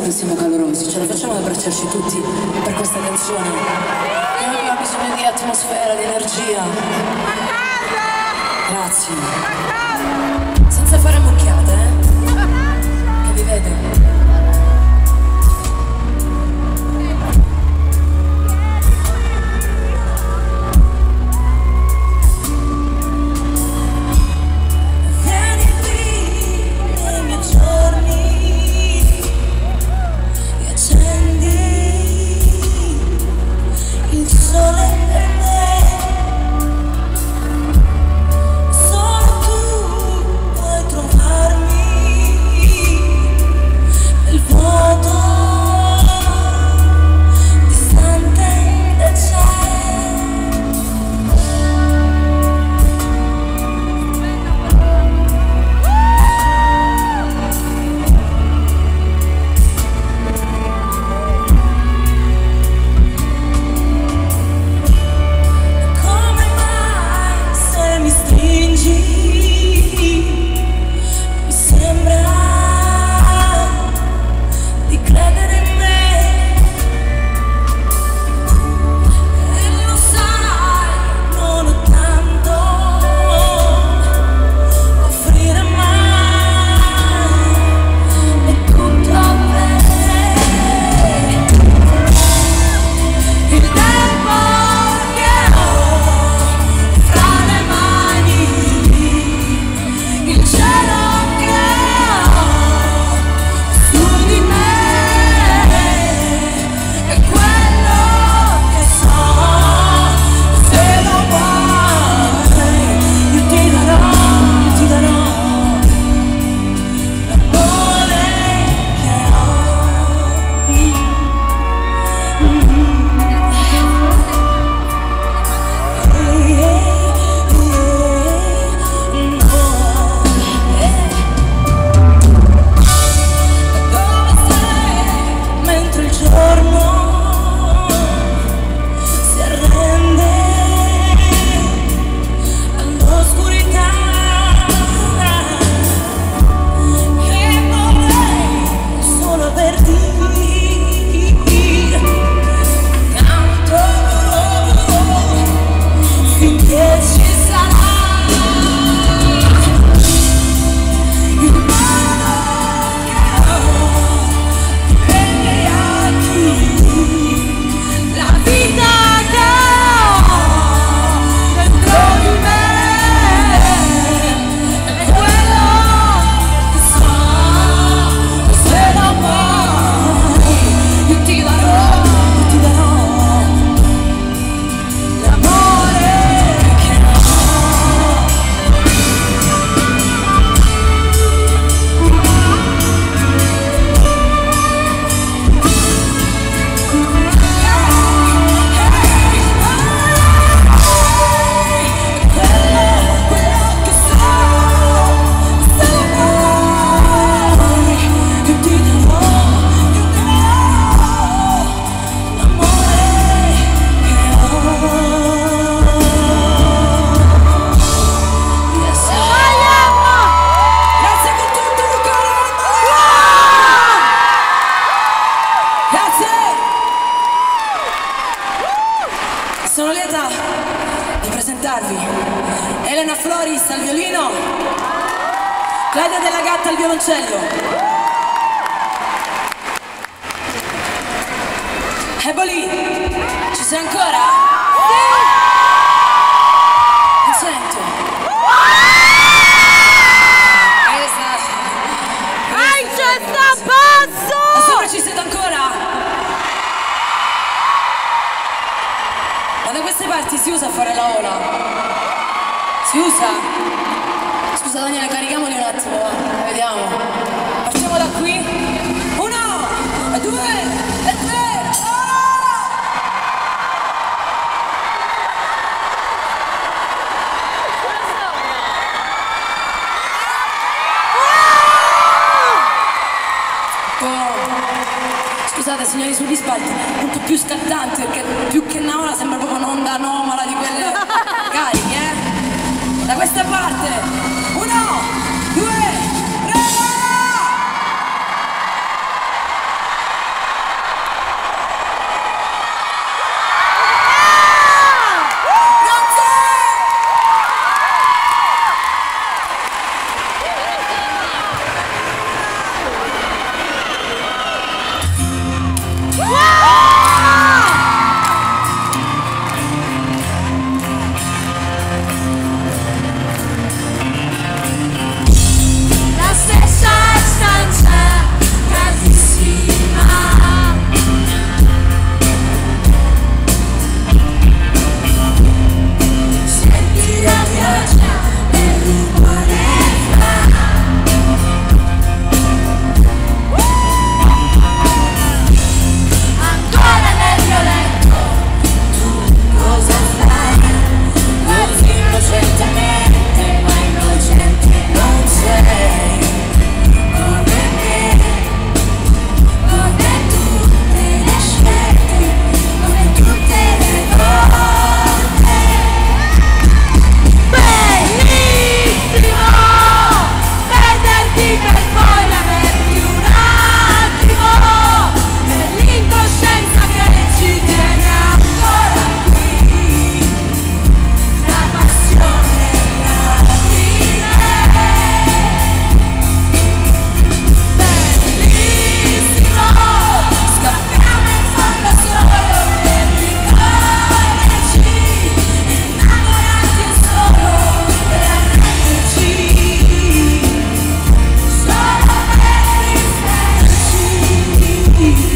e siamo calorosi, ce la facciamo ad abbracciarci tutti per questa canzone. Che aveva bisogno di atmosfera, di energia. Grazie. Senza fare mucchiate, eh? Che vi vede. Al violoncello. Eboli, ci sei ancora? Non sento. Ai, c'è sta pazzo! Ma sopra ci siete ancora? Ma da queste parti si usa fare la ola? Si usa? Scusa Daniele, carichiamoli un attimo. Vediamo. Partiamo da qui. Uno, due, e tre. Oh. Scusate signori sugli spalti, po' più scattante perché più che una ola sembra proprio un'onda anomala di quelle cariche, eh? Da questa parte! easy.